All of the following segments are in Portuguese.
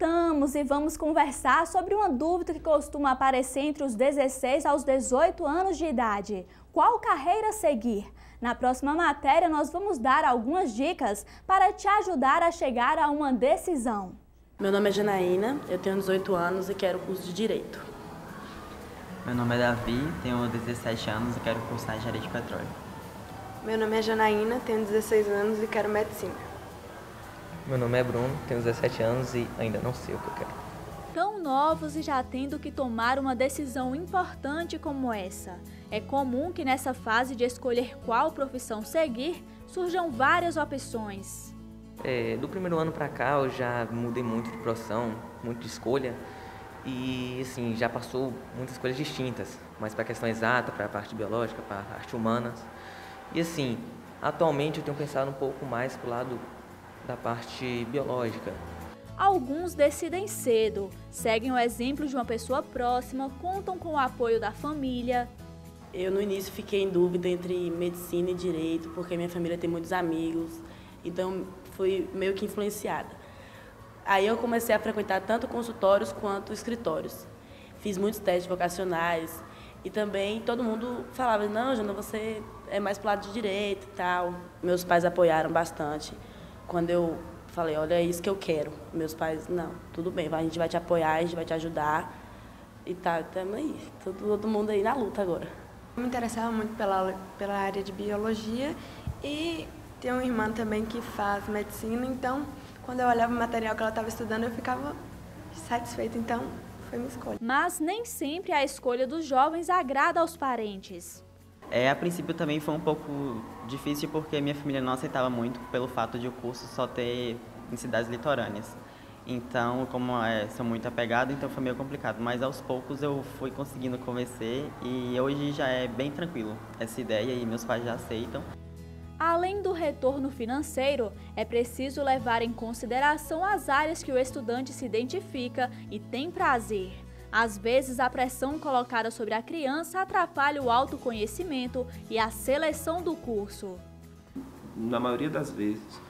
Voltamos e vamos conversar sobre uma dúvida que costuma aparecer entre os 16 aos 18 anos de idade. Qual carreira seguir? Na próxima matéria, nós vamos dar algumas dicas para te ajudar a chegar a uma decisão. Meu nome é Janaína, eu tenho 18 anos e quero curso de Direito. Meu nome é Davi, tenho 17 anos e quero cursar Engenharia de Petróleo. Meu nome é Janaína, tenho 16 anos e quero Medicina. Meu nome é Bruno, tenho 17 anos e ainda não sei o que eu quero. Tão novos e já tendo que tomar uma decisão importante como essa. É comum que nessa fase de escolher qual profissão seguir, surjam várias opções. É, do primeiro ano para cá eu já mudei muito de profissão, muito de escolha e assim já passou muitas escolhas distintas, mas para a questão exata, para a parte biológica, para a arte humanas. E assim, atualmente eu tenho pensado um pouco mais para o lado da parte biológica. Alguns decidem cedo, seguem o exemplo de uma pessoa próxima, contam com o apoio da família. Eu no início fiquei em dúvida entre medicina e direito, porque minha família tem muitos amigos, então fui meio que influenciada. Aí eu comecei a frequentar tanto consultórios quanto escritórios. Fiz muitos testes vocacionais e também todo mundo falava: não, Jana, você é mais pro lado de direito e tal. Meus pais apoiaram bastante quando eu falei, olha, é isso que eu quero. Meus pais, não, tudo bem, a gente vai te apoiar, a gente vai te ajudar. E tá, estamos aí, todo, todo mundo aí na luta agora. Eu me interessava muito pela, pela área de biologia e tem uma irmã também que faz medicina, então quando eu olhava o material que ela estava estudando, eu ficava satisfeita, então foi minha escolha. Mas nem sempre a escolha dos jovens agrada aos parentes. É, a princípio também foi um pouco difícil porque minha família não aceitava muito pelo fato de o curso só ter em cidades litorâneas. Então, como é, sou muito apegado, então foi meio complicado. Mas aos poucos eu fui conseguindo convencer e hoje já é bem tranquilo essa ideia e meus pais já aceitam. Além do retorno financeiro, é preciso levar em consideração as áreas que o estudante se identifica e tem prazer. Às vezes, a pressão colocada sobre a criança atrapalha o autoconhecimento e a seleção do curso. Na maioria das vezes,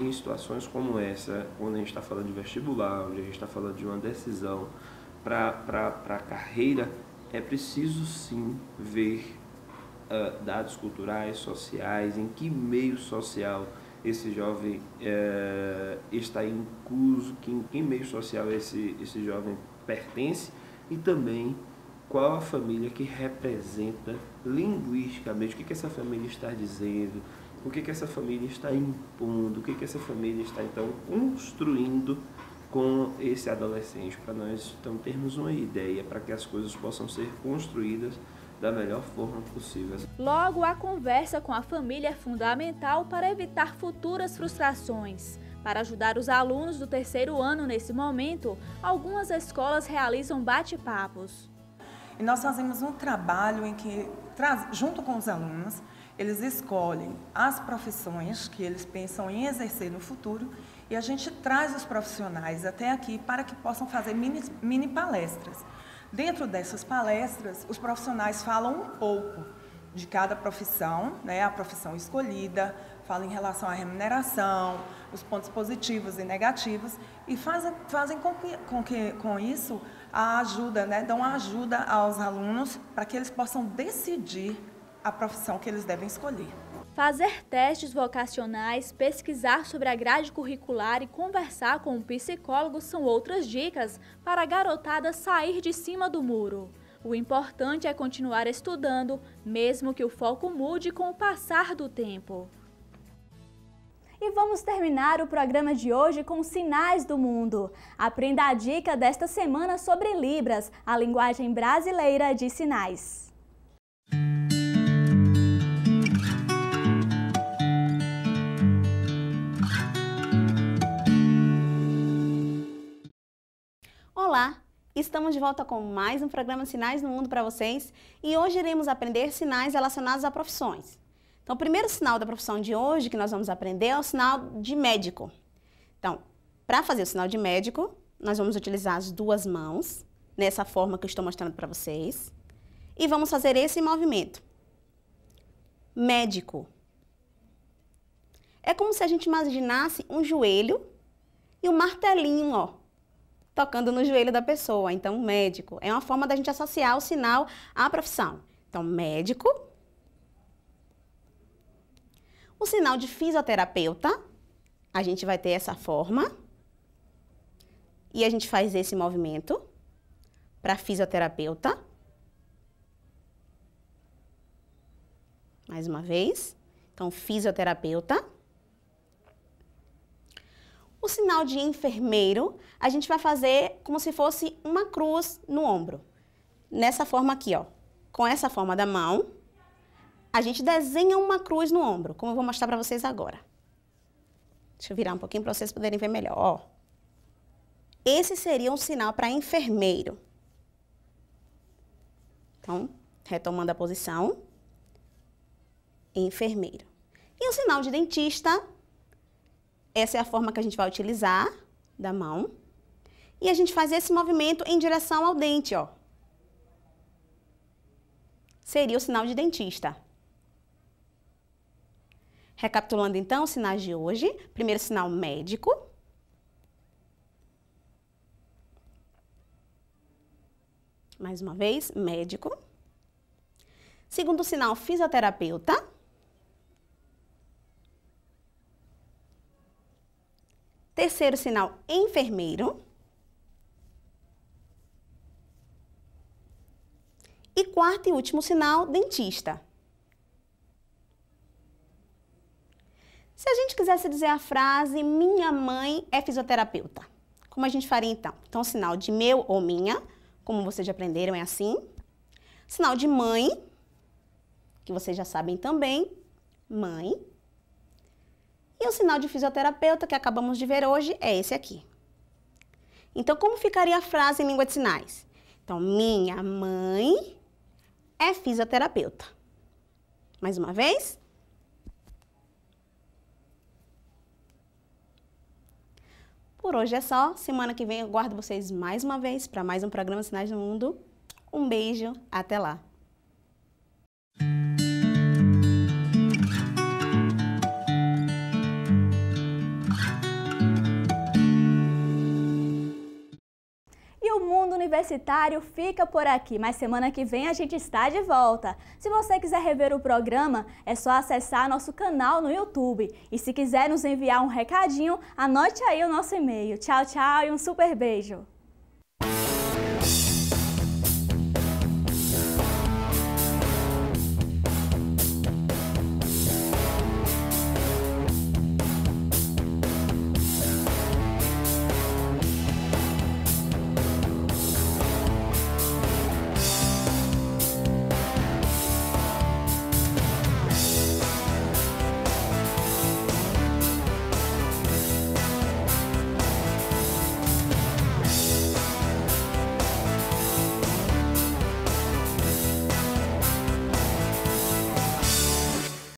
em situações como essa, quando a gente está falando de vestibular, onde a gente está falando de uma decisão para a carreira, é preciso sim ver uh, dados culturais, sociais, em que meio social esse jovem uh, está incluso, que, em que meio social esse, esse jovem pertence e também qual a família que representa linguisticamente, o que, que essa família está dizendo, o que, que essa família está impondo, o que, que essa família está então construindo com esse adolescente, para nós então termos uma ideia para que as coisas possam ser construídas da melhor forma possível. Logo, a conversa com a família é fundamental para evitar futuras frustrações. Para ajudar os alunos do terceiro ano nesse momento, algumas escolas realizam bate-papos. E nós fazemos um trabalho em que, junto com os alunos, eles escolhem as profissões que eles pensam em exercer no futuro e a gente traz os profissionais até aqui para que possam fazer mini, mini palestras. Dentro dessas palestras, os profissionais falam um pouco de cada profissão, né, a profissão escolhida, fala em relação à remuneração, os pontos positivos e negativos, e fazem, fazem com, que, com, que, com isso a ajuda, né, dão ajuda aos alunos para que eles possam decidir a profissão que eles devem escolher. Fazer testes vocacionais, pesquisar sobre a grade curricular e conversar com um psicólogo são outras dicas para a garotada sair de cima do muro. O importante é continuar estudando, mesmo que o foco mude com o passar do tempo. E vamos terminar o programa de hoje com sinais do mundo. Aprenda a dica desta semana sobre Libras, a linguagem brasileira de sinais. Olá, estamos de volta com mais um programa Sinais do Mundo para vocês e hoje iremos aprender sinais relacionados a profissões. Então, o primeiro sinal da profissão de hoje que nós vamos aprender é o sinal de médico. Então, para fazer o sinal de médico, nós vamos utilizar as duas mãos, nessa forma que eu estou mostrando para vocês, e vamos fazer esse movimento. Médico. É como se a gente imaginasse um joelho e um martelinho, ó, tocando no joelho da pessoa. Então, médico. É uma forma da gente associar o sinal à profissão. Então, médico. O sinal de fisioterapeuta, a gente vai ter essa forma. E a gente faz esse movimento para fisioterapeuta. Mais uma vez. Então, fisioterapeuta. O sinal de enfermeiro, a gente vai fazer como se fosse uma cruz no ombro. Nessa forma aqui, ó. Com essa forma da mão, a gente desenha uma cruz no ombro, como eu vou mostrar para vocês agora. Deixa eu virar um pouquinho para vocês poderem ver melhor, ó. Esse seria um sinal para enfermeiro. Então, retomando a posição. Enfermeiro. E o sinal de dentista essa é a forma que a gente vai utilizar da mão. E a gente faz esse movimento em direção ao dente, ó. Seria o sinal de dentista. Recapitulando então os sinais de hoje. Primeiro sinal médico. Mais uma vez, médico. Segundo sinal, fisioterapeuta. Terceiro sinal, enfermeiro. E quarto e último sinal, dentista. Se a gente quisesse dizer a frase minha mãe é fisioterapeuta, como a gente faria então? Então, sinal de meu ou minha, como vocês já aprenderam, é assim. Sinal de mãe, que vocês já sabem também, mãe. E o sinal de fisioterapeuta que acabamos de ver hoje é esse aqui. Então, como ficaria a frase em língua de sinais? Então, minha mãe é fisioterapeuta. Mais uma vez. Por hoje é só. Semana que vem eu guardo vocês mais uma vez para mais um programa Sinais do Mundo. Um beijo, até lá. Universitário fica por aqui, mas semana que vem a gente está de volta. Se você quiser rever o programa, é só acessar nosso canal no YouTube. E se quiser nos enviar um recadinho, anote aí o nosso e-mail. Tchau, tchau e um super beijo!